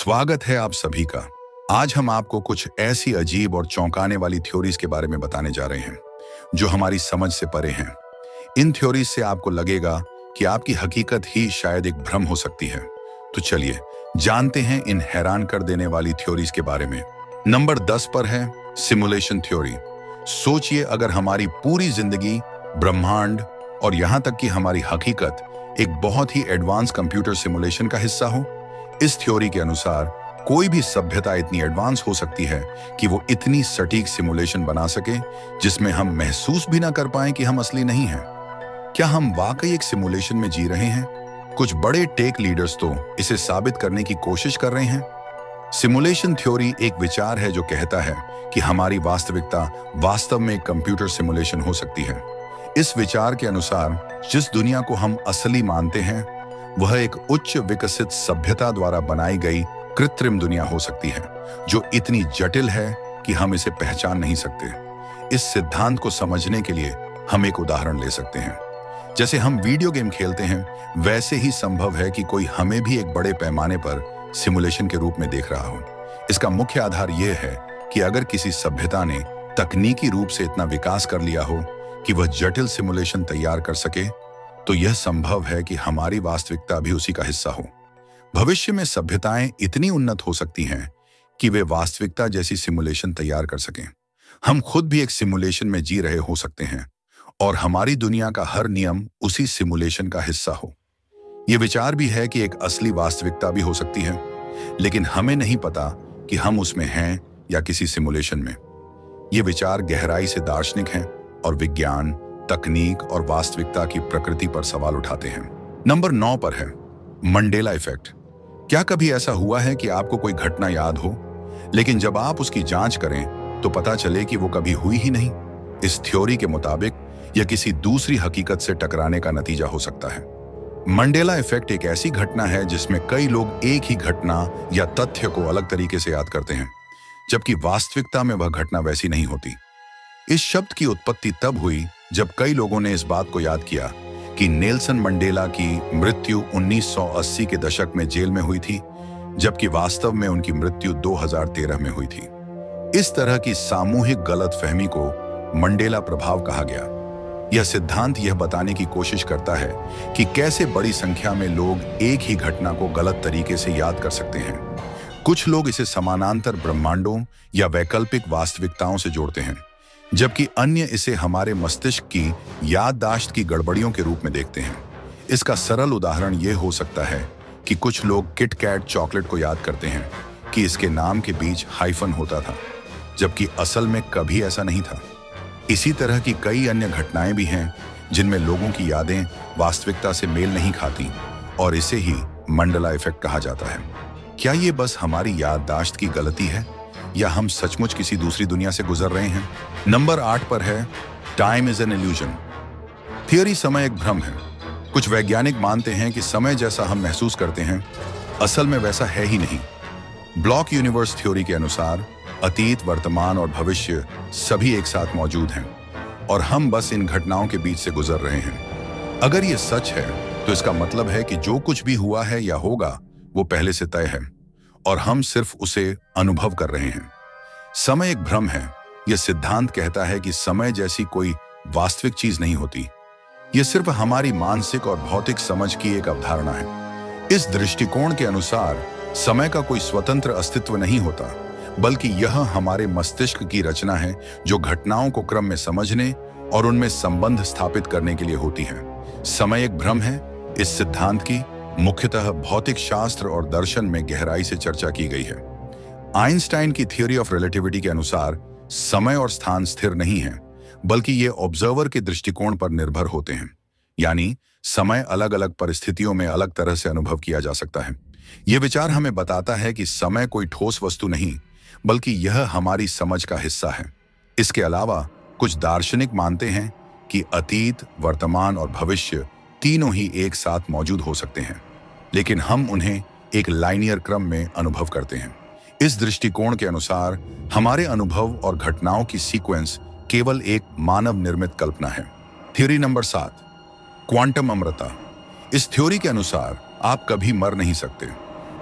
स्वागत है आप सभी का। आज हम आपको कुछ ऐसी अजीब और चौंकाने वाली थ्योरीज के बारे में बताने जा रहे हैं, जो हमारी समझ से परे हैं। इन थ्योरीज से आपको लगेगा कि आपकी हकीकत ही शायद एक भ्रम हो सकती है। तो चलिए, जानते हैं इन हैरान कर देने वाली थ्योरीज के बारे में। नंबर दस पर है सिमुलेशन थ्योरी सोचिए अगर हमारी पूरी ज़िंदगी ब्रह्मांड और यहाँ तक कि हमारी हकीकत एक बहुत ही एडवांस कंप्यूटर सिमुलेशन का हिस्सा हो इस थ्योरी के अनुसार, कोई भी सभ्यता इतनी एडवांस हो सकती है कि वो इतनी सटीक सिमुलेशन बना सके, जिसमें हम महसूस भी ना कर पाए कि हम असली नहीं हैं। क्या हम वाकई एक सिमुलेशन में जी रहे हैं? कुछ बड़े टेक लीडर्स तो इसे साबित करने की कोशिश कर रहे हैं। सिमुलेशन थ्योरी एक विचार है जो कहता है कि हमारी वास्तविकता वास्तव में कंप्यूटर सिमुलेशन हो सकती है। इस विचार के अनुसार, जिस दुनिया को हम असली मानते हैं वह एक उच्च विकसित सभ्यता द्वारा बनाई गई कृत्रिम दुनिया हो सकती है, जो इतनी जटिल है कि हम इसे पहचान नहीं सकते। इस सिद्धांत को समझने के लिए हम एक उदाहरण ले सकते हैं। जैसे हम वीडियो गेम खेलते हैं, वैसे ही संभव है कि कोई हमें भी एक बड़े पैमाने पर सिमुलेशन के रूप में देख रहा हो। इसका मुख्य आधार यह है कि अगर किसी सभ्यता ने तकनीकी रूप से इतना विकास कर लिया हो कि वह जटिल सिमुलेशन तैयार कर सके तो यह संभव है कि हमारी वास्तविकता भी उसी का हिस्सा हो। भविष्य में सभ्यताएँ इतनी उन्नत हो सकती हैं कि वे वास्तविकता जैसी सिमुलेशन तैयार कर सकें। हम खुद भी एक सिमुलेशन में जी रहे हो सकते हैं और हमारी दुनिया का हर नियम उसी सिमुलेशन का हिस्सा हो। यह विचार भी है कि एक असली वास्तविकता भी हो सकती है, लेकिन हमें नहीं पता कि हम उसमें हैं या किसी सिमुलेशन में। ये विचार गहराई से दार्शनिक हैं और विज्ञान तकनीक और वास्तविकता की प्रकृति पर सवाल उठाते हैं। नंबर नौ पर है, मंडेला इफ़ेक्ट। क्या कभी ऐसा हुआ है कि आपको कोई घटना याद हो? लेकिन जब आप उसकी जाँच करें तो पता चले कि वो कभी हुई ही नहीं। इस थ्योरी के मुताबिक, यह किसी दूसरी हकीकत से टकराने का नतीजा हो सकता है। मंडेला इफ़ेक्ट एक ऐसी घटना है जिसमें कई लोग एक ही घटना या तथ्य को अलग तरीके से याद करते हैं, जबकि वास्तविकता में वह घटना वैसी नहीं होती। इस शब्द की उत्पत्ति तब हुई जब कई लोगों ने इस बात को याद किया कि नेल्सन मंडेला की मृत्यु 1980 के दशक में जेल में हुई थी, जबकि वास्तव में उनकी मृत्यु 2013 में हुई थी। इस तरह की सामूहिक गलतफहमी को मंडेला प्रभाव कहा गया। यह सिद्धांत यह बताने की कोशिश करता है कि कैसे बड़ी संख्या में लोग एक ही घटना को गलत तरीके से याद कर सकते हैं। कुछ लोग इसे समानांतर ब्रह्मांडों या वैकल्पिक वास्तविकताओं से जोड़ते हैं। जबकि अन्य इसे हमारे मस्तिष्क की याददाश्त की गड़बड़ियों के रूप में देखते हैं। इसका सरल उदाहरण यह हो सकता है कि कुछ लोग किट कैट चॉकलेट को याद करते हैं कि इसके नाम के बीच हाइफन होता था, जबकि असल में कभी ऐसा नहीं था। इसी तरह की कई अन्य घटनाएँ भी हैं, जिनमें लोगों की यादें वास्तविकता से मेल नहीं खाती और इसे ही मंडला इफ़ेक्ट कहा जाता है। क्या ये बस हमारी याददाश्त की गलती है? या हम सचमुच किसी दूसरी दुनिया से गुजर रहे हैं? नंबर आठ पर है time is an illusion theory समय एक भ्रम है। कुछ वैज्ञानिक मानते हैं कि समय जैसा हम महसूस करते हैं, असल में वैसा है ही नहीं। ब्लॉक यूनिवर्स थ्योरी के अनुसार, अतीत, वर्तमान और भविष्य सभी एक साथ मौजूद हैं, और हम बस इन घटनाओं के बीच से गुजर रहे हैं। अगर ये सच है तो इसका मतलब है कि जो कुछ भी हुआ है या होगा, वो पहले से तय है। और हम सिर्फ़ उसे अनुभव कर रहे हैं। समय एक भ्रम है। यह सिद्धांत कहता है कि समय जैसी कोई वास्तविक चीज़ नहीं होती। यह सिर्फ़ हमारी मानसिक और भौतिक समझ की एक अवधारणा है। इस दृष्टिकोण के अनुसार समय का कोई स्वतंत्र अस्तित्व नहीं होता, बल्कि यह हमारे मस्तिष्क की रचना है, जो घटनाओं को क्रम में समझने और उनमें संबंध स्थापित करने के लिए होती है। समय एक भ्रम है। इस सिद्धांत की मुख्यतः भौतिक शास्त्र और दर्शन में गहराई से चर्चा की गई है। आइंस्टाइन की थियोरी ऑफ़ रिलेटिविटी के अनुसार, समय और स्थान स्थिर नहीं है, बल्कि ये ऑब्जर्वर के दृष्टिकोण पर निर्भर होते हैं। यानी, समय अलग अलग परिस्थितियों में अलग तरह से अनुभव किया जा सकता है। ये विचार हमें बताता है कि समय कोई ठोस वस्तु नहीं, बल्कि यह हमारी समझ का हिस्सा है। इसके अलावा, कुछ दार्शनिक मानते हैं कि अतीत, वर्तमान और भविष्य तीनों ही एक साथ मौजूद हो सकते हैं, लेकिन हम उन्हें एक लाइनियर क्रम में अनुभव करते हैं। इस दृष्टिकोण के अनुसार, हमारे अनुभव और घटनाओं की सीक्वेंस केवल एक मानव निर्मित कल्पना है। थ्योरी नंबर सात क्वांटम अमृता। इस थ्योरी के अनुसार, आप कभी मर नहीं सकते।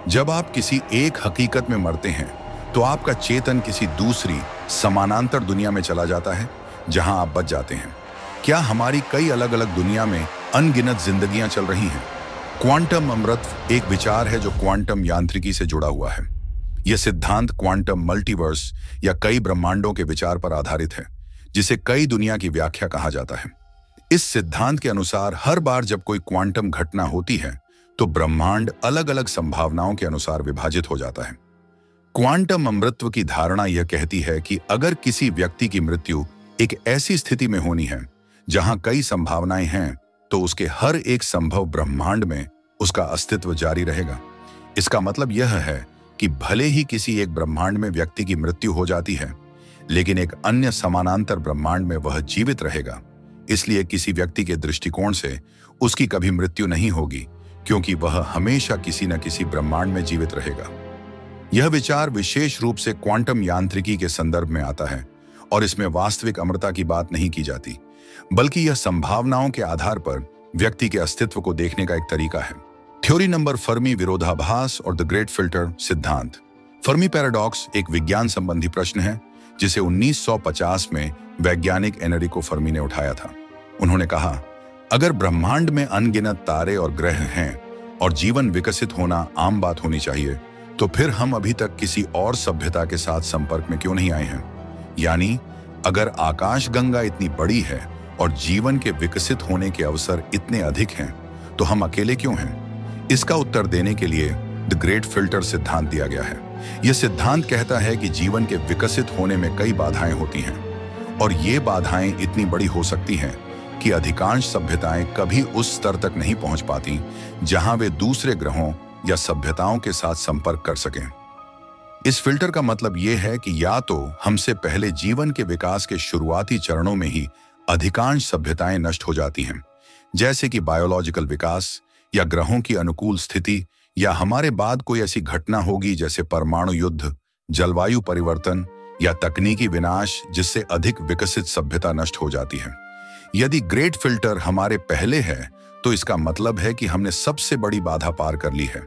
जब आप किसी एक हकीकत में मरते हैं तो आपका चेतन किसी दूसरी, समानांतर दुनिया में चला जाता है, जहाँ आप बच जाते हैं। क्या हमारी कई अलग अलग दुनिया में अनगिनत जिंदगियाँ चल रही हैं। क्वांटम अमृत एक विचार है जो क्वांटम यांत्रिकी से जुड़ा हुआ है। यह सिद्धांत क्वांटम मल्टीवर्स या कई ब्रह्मांडों के विचार पर आधारित है, जिसे कई दुनिया की व्याख्या कहा जाता है। इस सिद्धांत के अनुसार हर बार जब कोई क्वांटम घटना होती है तो ब्रह्मांड अलग अलग संभावनाओं के अनुसार विभाजित हो जाता है। क्वांटम अमृत्व की धारणा यह कहती है कि अगर किसी व्यक्ति की मृत्यु एक ऐसी स्थिति में होनी है, जहाँ कई संभावनाएँ हैं तो उसके हर एक संभव ब्रह्मांड में उसका अस्तित्व जारी रहेगा। इसका मतलब यह है कि भले ही किसी एक ब्रह्मांड में व्यक्ति की मृत्यु हो जाती है, लेकिन एक अन्य समानांतर ब्रह्मांड में वह जीवित रहेगा। इसलिए किसी व्यक्ति के दृष्टिकोण से उसकी कभी मृत्यु नहीं होगी, क्योंकि वह हमेशा किसी न किसी ब्रह्मांड में जीवित रहेगा। यह विचार विशेष रूप से क्वांटम यांत्रिकी के संदर्भ में आता है, और इसमें वास्तविक अमृता की बात नहीं की जाती। बल्कि यह संभावनाओं के आधार पर व्यक्ति के अस्तित्व को देखने का एक तरीका है। थ्योरी नंबर फर्मी विरोधाभास और द ग्रेट फ़िल्टर सिद्धांत। फर्मी पैराडॉक्स एक विज्ञान संबंधी प्रश्न है, जिसे 1950 में वैज्ञानिक एनरिको फर्मी ने उठाया था। उन्होंने कहा, अगर ब्रह्मांड में अनगिनत तारे और ग्रह हैं और जीवन विकसित होना आम बात होनी चाहिए तो फिर हम अभी तक किसी और सभ्यता के साथ संपर्क में क्यों नहीं आए हैं? यानी, अगर आकाश इतनी बड़ी है और जीवन के विकसित होने के अवसर इतने अधिक हैं तो हम अकेले क्यों हैं? इसका उत्तर देने के लिए द ग्रेट फ़िल्टर सिद्धांत दिया गया है। यह सिद्धांत कहता है कि जीवन के विकसित होने में कई बाधाएँ होती हैं, और ये बाधाएँ इतनी बड़ी हो सकती हैं कि अधिकांश सभ्यताएँ कभी उस स्तर तक नहीं पहुँच पाती जहाँ वे दूसरे ग्रहों या सभ्यताओं के साथ संपर्क कर सकें। इस फ़िल्टर का मतलब यह है कि या तो हमसे पहले जीवन के विकास के शुरुआती चरणों में ही अधिकांश सभ्यताएँ नष्ट हो जाती हैं, जैसे कि बायोलॉजिकल विकास या ग्रहों की अनुकूल स्थिति या हमारे बाद कोई ऐसी घटना होगी जैसे परमाणु युद्ध, जलवायु परिवर्तन या तकनीकी विनाश जिससे अधिक विकसित सभ्यता नष्ट हो जाती है। यदि ग्रेट फ़िल्टर हमारे पहले है तो इसका मतलब है कि हमने सबसे बड़ी बाधा पार कर ली है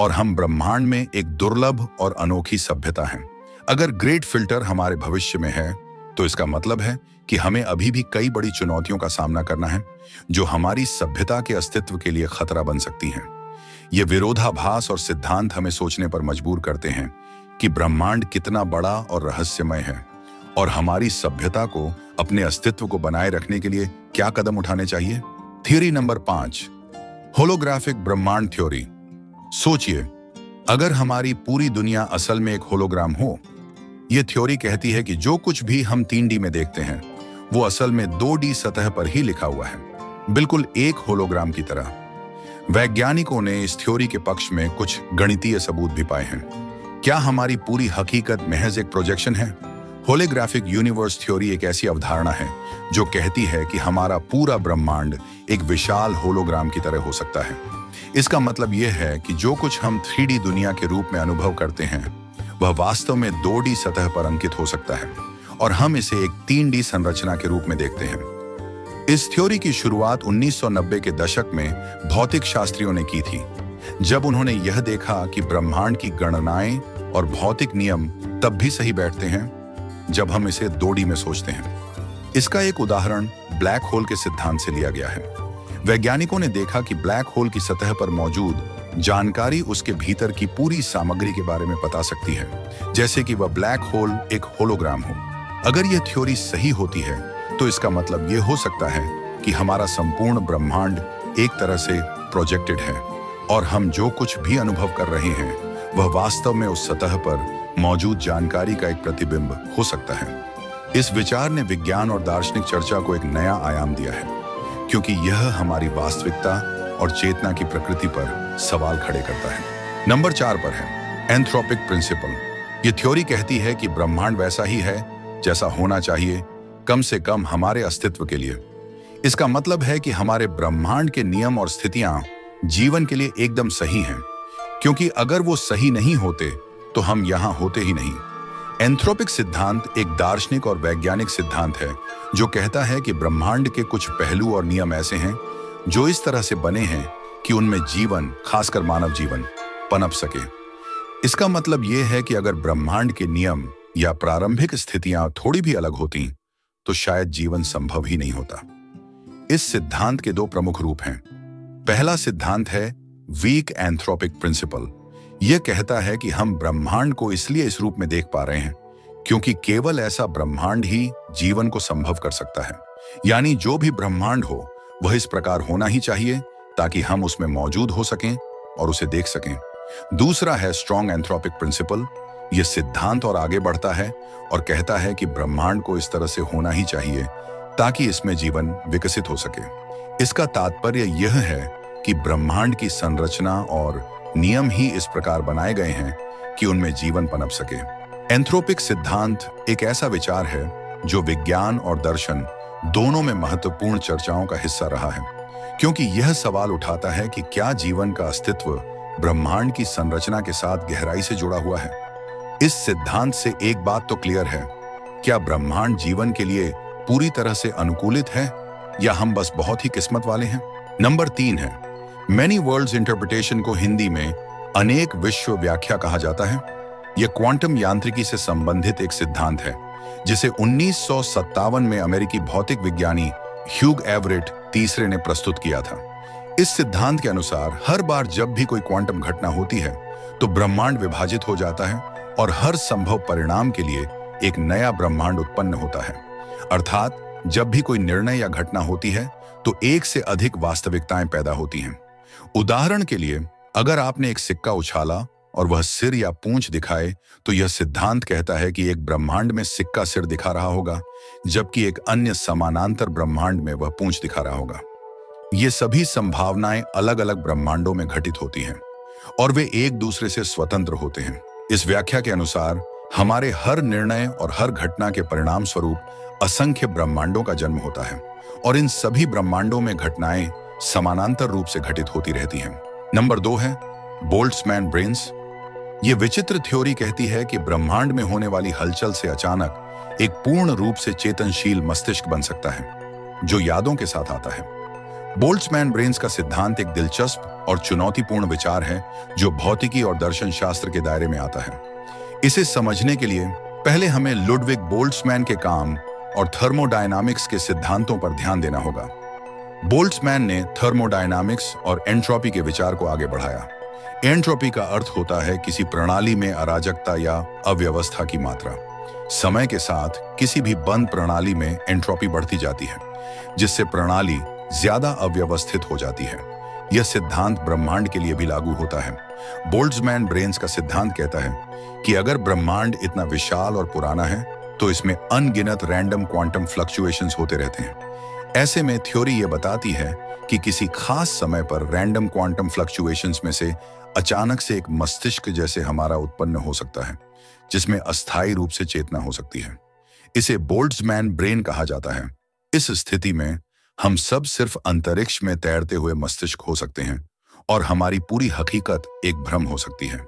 और हम ब्रह्मांड में एक दुर्लभ और अनोखी सभ्यता हैं। अगर ग्रेट फ़िल्टर हमारे भविष्य में है तो इसका मतलब है कि हमें अभी भी कई बड़ी चुनौतियों का सामना करना है, जो हमारी सभ्यता के अस्तित्व के लिए खतरा बन सकती हैं। ये विरोधाभास और सिद्धांत हमें सोचने पर मजबूर करते हैं कि ब्रह्मांड कितना बड़ा और रहस्यमय है, और हमारी सभ्यता को, अपने अस्तित्व को बनाए रखने के लिए क्या कदम उठाने चाहिए? थ्योरी नंबर पाँच, होलोग्राफिक ब्रह्मांड थ्योरी। सोचिए, अगर हमारी पूरी दुनिया असल में एक होलोग्राम हो यह थ्योरी कहती है कि जो कुछ भी हम तीन डी में देखते हैं वो असल में दो डी सतह पर ही लिखा हुआ है। बिल्कुल एक होलोग्राम की तरह। वैज्ञानिकों ने इस थ्योरी के पक्ष में कुछ गणितीय सबूत भी पाए हैं। क्या हमारी पूरी हकीकत महज एक प्रोजेक्शन है? होलोग्राफिक यूनिवर्स थ्योरी एक ऐसी अवधारणा है, जो कहती है कि हमारा पूरा ब्रह्मांड एक विशाल होलोग्राम की तरह हो सकता है। इसका मतलब यह है कि जो कुछ हम थ्री दुनिया के रूप में अनुभव करते हैं, वह वास्तव में दो सतह पर अंकित हो सकता है। और हम इसे एक तीन डी संरचना के रूप में देखते हैं। इस थ्योरी की शुरुआत 1990 के दशक में भौतिक शास्त्रियों ने की थी, जब उन्होंने यह देखा कि ब्रह्मांड की गणनाएँ और भौतिक नियम तब भी सही बैठते हैं, जब हम इसे दोडी में सोचते हैं। इसका एक उदाहरण ब्लैक होल के सिद्धांत से लिया गया है। वैज्ञानिकों ने देखा कि ब्लैक होल की सतह पर मौजूद जानकारी उसके भीतर की पूरी सामग्री के बारे में बता सकती है, जैसे कि वह ब्लैक होल एक होलोग्राम हो। अगर यह थ्योरी सही होती है तो इसका मतलब यह हो सकता है कि हमारा संपूर्ण ब्रह्मांड एक तरह से प्रोजेक्टेड है, और हम जो कुछ भी अनुभव कर रहे हैं, वह वास्तव में उस सतह पर मौजूद जानकारी का एक प्रतिबिंब हो सकता है। इस विचार ने विज्ञान और दार्शनिक चर्चा को एक नया आयाम दिया है, क्योंकि यह हमारी वास्तविकता और चेतना की प्रकृति पर सवाल खड़े करता है। नंबर चार पर है एंथ्रोपिक प्रिंसिपल ये थ्योरी कहती है कि ब्रह्मांड वैसा ही है जैसा होना चाहिए, कम से कम हमारे अस्तित्व के लिए। इसका मतलब है कि हमारे ब्रह्मांड के नियम और स्थितियाँ जीवन के लिए एकदम सही हैं, क्योंकि अगर वो सही नहीं होते तो हम यहाँ होते ही नहीं। एंथ्रोपिक सिद्धांत एक दार्शनिक और वैज्ञानिक सिद्धांत है, जो कहता है कि ब्रह्मांड के कुछ पहलू और नियम ऐसे हैं, जो इस तरह से बने हैं कि उनमें जीवन, खासकर मानव जीवन, पनप सके। इसका मतलब यह है कि अगर ब्रह्मांड के नियम या प्रारंभिक स्थितियाँ थोड़ी भी अलग होती तो शायद जीवन संभव ही नहीं होता। इस सिद्धांत के दो प्रमुख रूप हैं। पहला सिद्धांत है वीक एंथ्रोपिक प्रिंसिपल यह कहता है कि हम ब्रह्मांड को इसलिए इस रूप में देख पा रहे हैं, क्योंकि केवल ऐसा ब्रह्मांड ही जीवन को संभव कर सकता है। यानी जो भी ब्रह्मांड हो, वह इस प्रकार होना ही चाहिए, ताकि हम उसमें मौजूद हो सकें और उसे देख सकें। दूसरा है स्ट्रॉन्ग एंथ्रोपिक प्रिंसिपल यह सिद्धांत और आगे बढ़ता है और कहता है कि ब्रह्मांड को इस तरह से होना ही चाहिए ताकि इसमें जीवन विकसित हो सके। इसका तात्पर्य यह है कि ब्रह्मांड की संरचना और नियम ही इस प्रकार बनाए गए हैं कि उनमें जीवन पनप सके। एंथ्रोपिक सिद्धांत एक ऐसा विचार है जो विज्ञान और दर्शन दोनों में महत्वपूर्ण चर्चाओं का हिस्सा रहा है, क्योंकि यह सवाल उठाता है कि क्या जीवन का अस्तित्व ब्रह्मांड की संरचना के साथ गहराई से जुड़ा हुआ है। इस सिद्धांत से एक बात तो क्लियर है। क्या ब्रह्मांड जीवन के लिए पूरी तरह से अनुकूलित है, या हम बस बहुत ही किस्मत वाले हैं? नंबर तीन है मैनी वर्ल्ड इंटरप्रिटेशन को हिंदी में अनेक विश्व व्याख्या कहा जाता है। यह क्वांटम यांत्रिकी से संबंधित एक सिद्धांत है, जिसे उन्नीस सौ सत्तावन में अमेरिकी भौतिक विज्ञानी ह्यूग एवरेट तीसरे ने प्रस्तुत किया था। इस सिद्धांत के अनुसार, हर बार जब भी कोई क्वांटम घटना होती है तो ब्रह्मांड विभाजित हो जाता है और हर संभव परिणाम के लिए एक नया ब्रह्मांड उत्पन्न होता है। अर्थात, जब भी कोई निर्णय या घटना होती है तो एक से अधिक वास्तविकताएँ पैदा होती हैं। उदाहरण के लिए, अगर आपने एक सिक्का उछाला और वह सिर या पूंछ दिखाए तो यह सिद्धांत कहता है कि एक ब्रह्मांड में सिक्का सिर दिखा रहा होगा, जबकि एक अन्य समानांतर ब्रह्मांड में वह पूंछ दिखा रहा होगा। ये सभी संभावनाएँ अलग अलग ब्रह्मांडों में घटित होती हैं, और वे एक दूसरे से स्वतंत्र होते हैं। इस व्याख्या के अनुसार, हमारे हर निर्णय और हर घटना के परिणाम स्वरूप असंख्य ब्रह्मांडों का जन्म होता है और इन सभी ब्रह्मांडों में घटनाएँ समानांतर रूप से घटित होती रहती हैं। नंबर दो है, बोल्ट्समैन ब्रेन्स। ये विचित्र थ्योरी कहती है कि ब्रह्मांड में होने वाली हलचल से अचानक एक पूर्ण रूप से चेतनशील मस्तिष्क बन सकता है, जो यादों के साथ आता है। बोल्ट्समैन ब्रेन्स का सिद्धांत एक दिलचस्प और चुनौतीपूर्ण विचार है, जो भौतिकी और दर्शन शास्त्र के दायरे में आता है। इसे समझने के लिए पहले हमें लुडविक बोल्ट्समैन के काम और थर्मोडायनामिक्स के सिद्धांतों पर ध्यान देना होगा। बोल्ट्समैन ने थर्मोडायनामिक्स और एंट्रोपी के विचार को आगे बढ़ाया। एंट्रोपी का अर्थ होता है किसी प्रणाली में अराजकता या अव्यवस्था की मात्रा। समय के साथ किसी भी बंद प्रणाली में एंट्रोपी बढ़ती जाती है, जिससे प्रणाली ज़्यादा अव्यवस्थित हो जाती है। यह सिद्धांत ब्रह्मांड के लिए भी लागू होता है। बोल्ड्समैन ब्रेन्स का सिद्धांत कहता है कि अगर ब्रह्मांड इतना विशाल और पुराना है तो इसमें अनगिनत रैंडम क्वांटम फ्लक्चुएशंस होते रहते हैं। ऐसे में थ्योरी यह बताती है कि किसी खास समय पर रैंडम क्वांटम फ्लक्चुएशंस में से अचानक से एक मस्तिष्क जैसे हमारा उत्पन्न हो सकता है, जिसमें अस्थायी रूप से चेतना हो सकती है। इसे बोल्ड्समैन ब्रेन कहा जाता है। इस स्थिति में हम सब सिर्फ़ अंतरिक्ष में तैरते हुए मस्तिष्क हो सकते हैं और हमारी पूरी हकीकत एक भ्रम हो सकती है।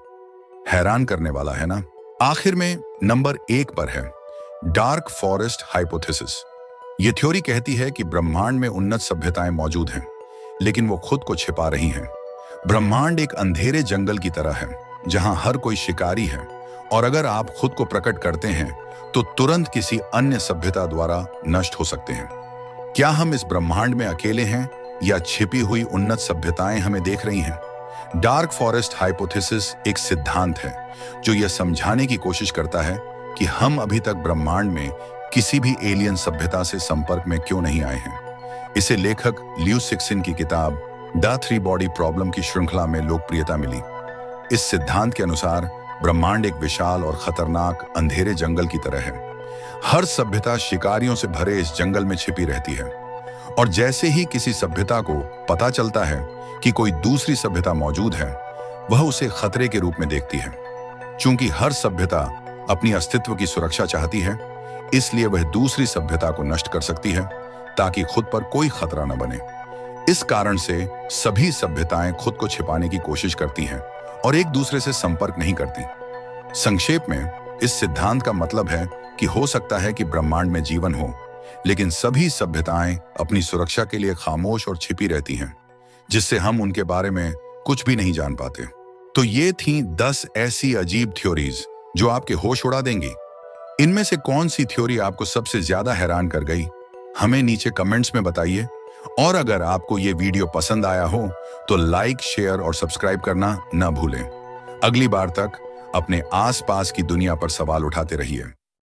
हैरान करने वाला है ना? आखिर में नंबर एक पर है, डार्क फॉरेस्ट हाइपोथेसिस। ये थ्योरी कहती है कि ब्रह्मांड में उन्नत सभ्यताएँ मौजूद हैं, लेकिन वो खुद को छिपा रही हैं। ब्रह्मांड एक अंधेरे जंगल की तरह है, जहाँ हर कोई शिकारी है, और अगर आप खुद को प्रकट करते हैं तो तुरंत किसी अन्य सभ्यता द्वारा नष्ट हो सकते हैं। क्या हम इस ब्रह्मांड में अकेले हैं या छिपी हुई उन्नत सभ्यताएँ हमें देख रही हैं? डार्क फॉरेस्ट हाइपोथेसिस एक सिद्धांत है, जो यह समझाने की कोशिश करता है कि हम अभी तक ब्रह्मांड में किसी भी एलियन सभ्यता से संपर्क में क्यों नहीं आए हैं। इसे लेखक ल्यू सिक्सिन की किताब, द थ्री बॉडी प्रॉब्लम की श्रृंखला में लोकप्रियता मिली। इस सिद्धांत के अनुसार, ब्रह्मांड एक विशाल और खतरनाक अंधेरे जंगल की तरह है। हर सभ्यता शिकारियों से भरे इस जंगल में छिपी रहती है। और जैसे ही किसी सभ्यता को पता चलता है कि कोई दूसरी सभ्यता मौजूद है, वह उसे खतरे के रूप में देखती है। चूँकि हर सभ्यता अपनी अस्तित्व की सुरक्षा चाहती है, इसलिए वह दूसरी सभ्यता को नष्ट कर सकती है, ताकि खुद पर कोई खतरा न बने। इस कारण से सभी सभ्यताएँ खुद को छिपाने की कोशिश करती हैं और एक दूसरे से संपर्क नहीं करती। संक्षेप में, इस सिद्धांत का मतलब है कि हो सकता है कि ब्रह्मांड में जीवन हो, लेकिन सभी सभ्यताएँ अपनी सुरक्षा के लिए खामोश और छिपी रहती हैं, जिससे हम उनके बारे में कुछ भी नहीं जान पाते। तो ये थी दस ऐसी अजीब थ्योरीज जो आपके होश उड़ा देंगी। इनमें से कौन सी थ्योरी आपको सबसे ज़्यादा हैरान कर गई? हमें नीचे कमेंट्स में बताइए। और अगर आपको ये वीडियो पसंद आया हो तो लाइक शेयर और सब्सक्राइब करना न भूलें। अगली बार तक अपने आसपास की दुनिया पर सवाल उठाते रहिए।